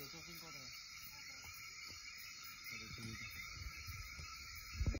有做分过的。